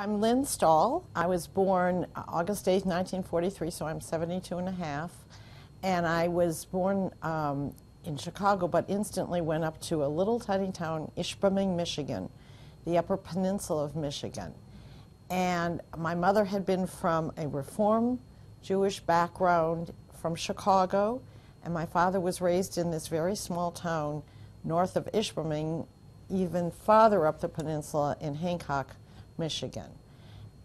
I'm Lynn Stahl. I was born August 8, 1943, so I'm 72 and a half. And I was born um, in Chicago, but instantly went up to a little tiny town, Ishpeming, Michigan, the Upper Peninsula of Michigan. And my mother had been from a Reform Jewish background from Chicago, and my father was raised in this very small town north of Ishpeming, even farther up the peninsula in Hancock, Michigan.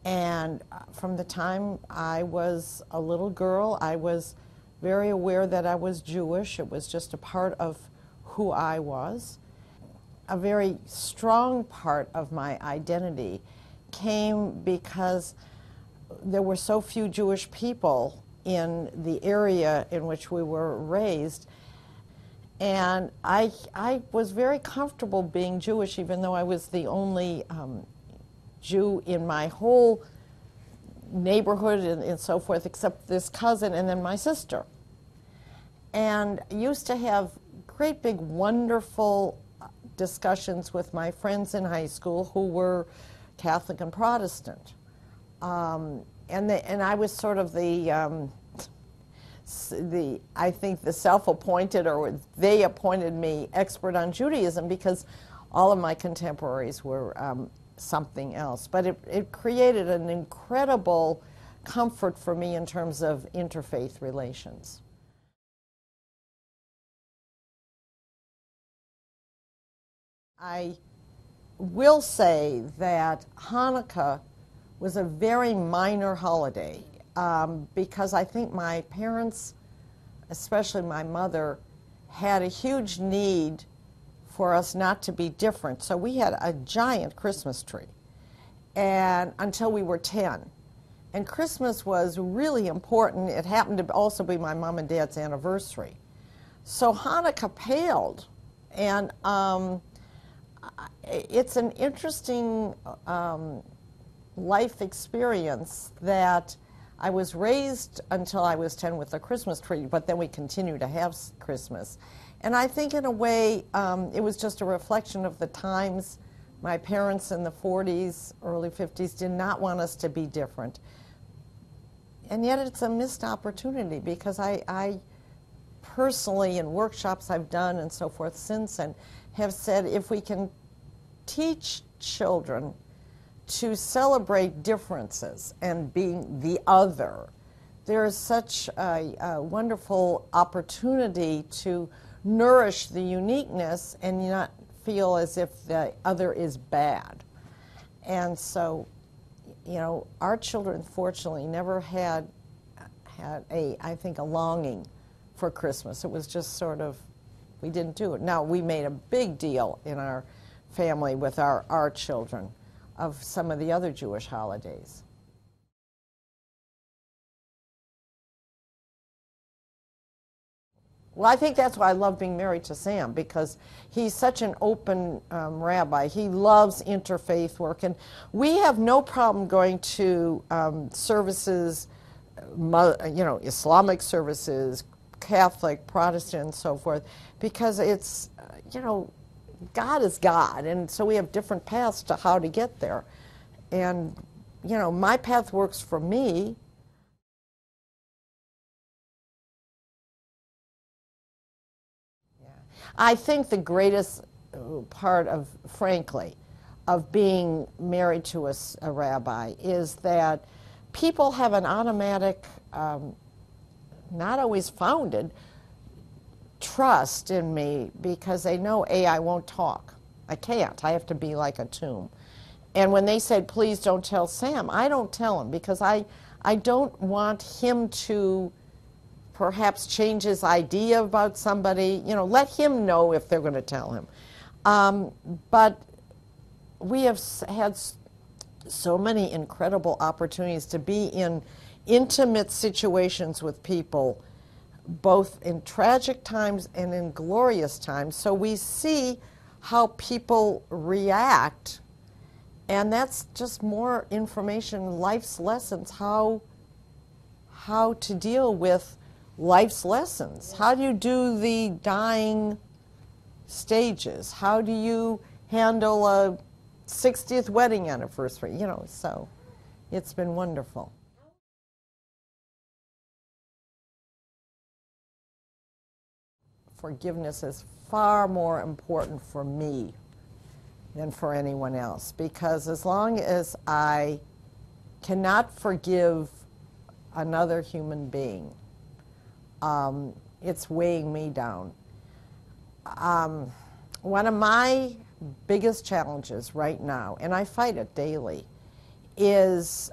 And uh, from the time I was a little girl, I was very aware that I was Jewish. It was just a part of who I was. A very strong part of my identity came because there were so few Jewish people in the area in which we were raised. And I, I was very comfortable being Jewish, even though I was the only um, Jew in my whole neighborhood and, and, so forth, except this cousin and then my sister. And used to have great big wonderful discussions with my friends in high school who were Catholic and Protestant. Um, and, the, and I was sort of the, um, the I think the self-appointed or they appointed me expert on Judaism because all of my contemporaries were um, something else. But it, it created an incredible comfort for me in terms of interfaith relations. I will say that Hanukkah was a very minor holiday um, because I think my parents, especially my mother, had a huge need for us not to be different. So we had a giant Christmas tree and until we were 10. And Christmas was really important. It happened to also be my mom and dad's anniversary. So Hanukkah paled. And um, it's an interesting um, life experience that I was raised until I was 10 with a Christmas tree, but then we continue to have Christmas. And I think, in a way, um, it was just a reflection of the times. My parents in the 40s, early 50s did not want us to be different. And yet, it's a missed opportunity because I, I personally, in workshops I've done and so forth since, and have said if we can teach children to celebrate differences and being the other, there is such a, a, wonderful opportunity to nourish the uniqueness and not feel as if the other is bad. And so, you know, our children fortunately never had had a, I think, a longing for Christmas. It was just sort of, we didn't do it. Now, we made a big deal in our family with our, our children of some of the other Jewish holidays. Well, I think that's why I love being married to Sam because he's such an open um, rabbi. He loves interfaith work, and we have no problem going to um, services, you know, Islamic services, Catholic, Protestant, and so forth, because it's, you know, God is God, and so we have different paths to how to get there. And, you know, my path works for me. I think the greatest uh, part of, frankly, of being married to a, a rabbi is that people have an automatic, um, not always founded, trust in me because they know, A, I won't talk. I can't. I have to be like a tomb. And when they said, please don't tell Sam, I don't tell him because I, I don't want him to perhaps change his idea about somebody. You know, let him know if they're going to tell him. Um, but we have had so many incredible opportunities to be in intimate situations with people both in tragic times and in glorious times. So we see how people react, and that's just more information, life's lessons, how, how to deal with life's lessons. How do you do the dying stages? How do you handle a 60th wedding anniversary, you know, so it's been wonderful. Forgiveness is far more important for me than for anyone else because as long as I cannot forgive another human being, um, it's weighing me down. Um, one of my biggest challenges right now, and I fight it daily, is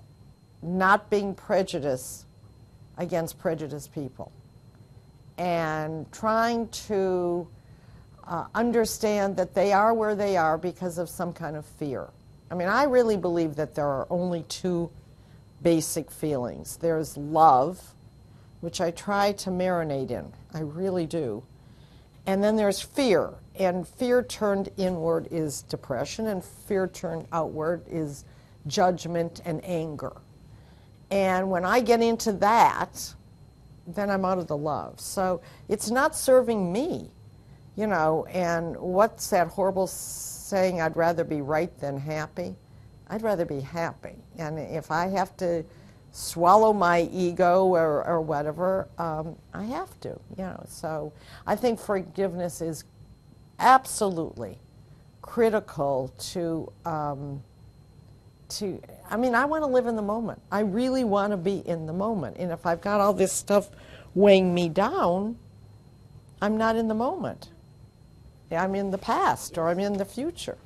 not being prejudiced against prejudiced people and trying to uh, understand that they are where they are because of some kind of fear. I mean, I really believe that there are only two basic feelings there's love, which I try to marinate in, I really do. And then there's fear, and fear turned inward is depression, and fear turned outward is judgment and anger. And when I get into that, then I'm out of the love. So it's not serving me, you know. And what's that horrible saying? I'd rather be right than happy. I'd rather be happy. And if I have to swallow my ego or, or whatever, um, I have to, you know. So I think forgiveness is absolutely critical to. Um, to I mean, I want to live in the moment. I really want to be in the moment. And if I've got all this stuff weighing me down, I'm not in the moment. I'm in the past or I'm in the future.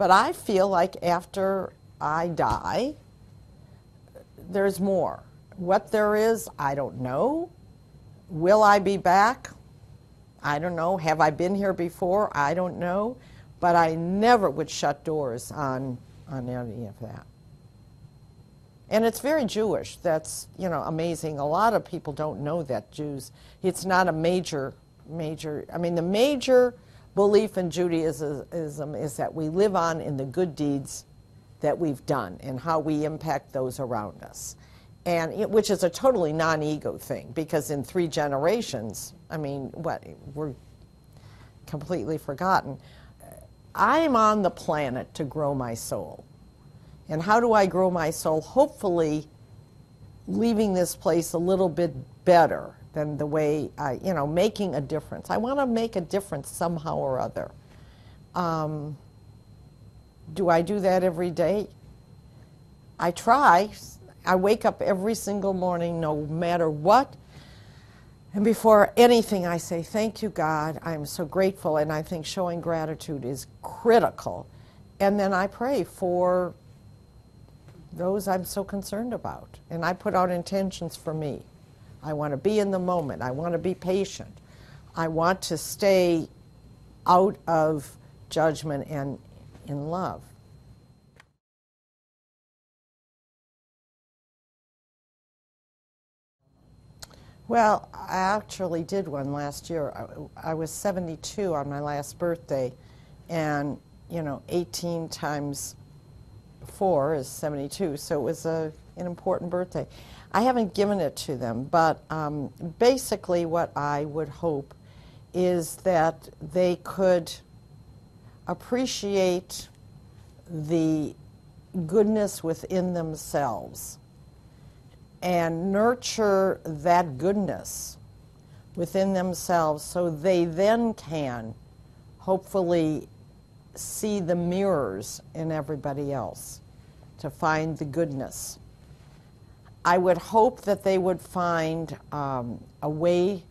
But I feel like after I die, there's more. What there is, I don't know. Will I be back? I don't know. Have I been here before? I don't know. But I never would shut doors on, on any of that. And it's very Jewish. That's, you know, amazing. A lot of people don't know that Jews, it's not a major, major, I mean, the major belief in Judaism is that we live on in the good deeds that we've done and how we impact those around us. And it, which is a totally non-ego thing because in three generations, I mean, what, we're completely forgotten. I'm on the planet to grow my soul. And how do I grow my soul? Hopefully, leaving this place a little bit better than the way I, you know, making a difference. I want to make a difference somehow or other. Um, do I do that every day? I try. I wake up every single morning, no matter what. And before anything, I say, Thank you, God. I am so grateful. And I think showing gratitude is critical. And then I pray for those I'm so concerned about. And I put out intentions for me. I want to be in the moment. I want to be patient. I want to stay out of judgment and in love. Well, I actually did one last year. I, I, was 72 on my last birthday, and you know, 18 times 4 is 72, so it was a, an important birthday. I haven't given it to them, but um, basically, what I would hope is that they could appreciate the goodness within themselves and nurture that goodness within themselves so they then can hopefully see the mirrors in everybody else to find the goodness. I would hope that they would find um, a way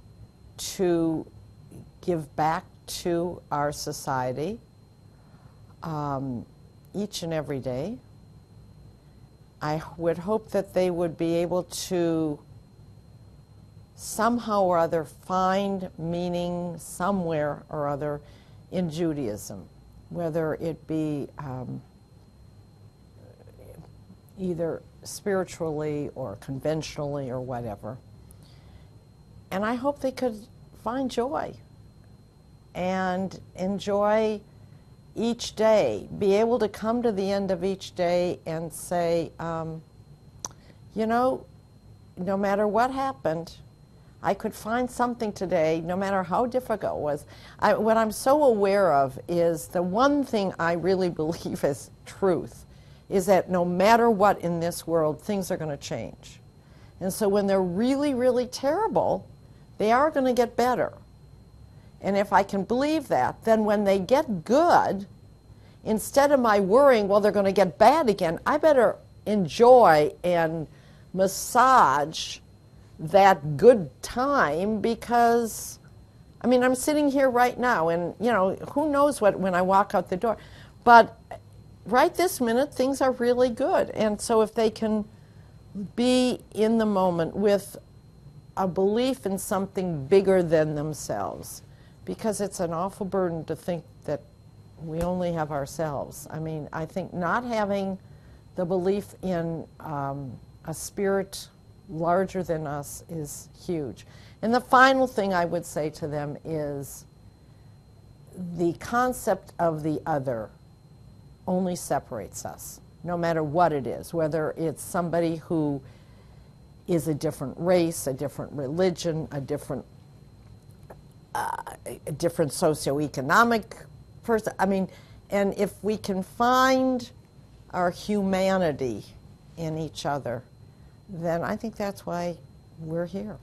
to give back to our society um, each and every day. I would hope that they would be able to somehow or other find meaning somewhere or other in Judaism, whether it be um, either spiritually or conventionally or whatever. And I hope they could find joy and enjoy each day, be able to come to the end of each day and say, um, you know, no matter what happened, I could find something today, no matter how difficult it was. I, what I'm so aware of is the one thing I really believe is truth is that no matter what in this world, things are going to change. And so when they're really, really terrible, they are going to get better. And if I can believe that, then when they get good, instead of my worrying, well, they're going to get bad again, I better enjoy and massage that good time because, I mean, I'm sitting here right now, and, you know, who knows what when I walk out the door. But right this minute, things are really good. And so if they can be in the moment with a belief in something bigger than themselves, because it's an awful burden to think that we only have ourselves. I mean, I think not having the belief in um, a spirit larger than us is huge. And the final thing I would say to them is the concept of the other only separates us, no matter what it is, whether it's somebody who is a different race, a different religion, a different uh, a different socioeconomic person. I mean, and if we can find our humanity in each other, then I think that's why we're here.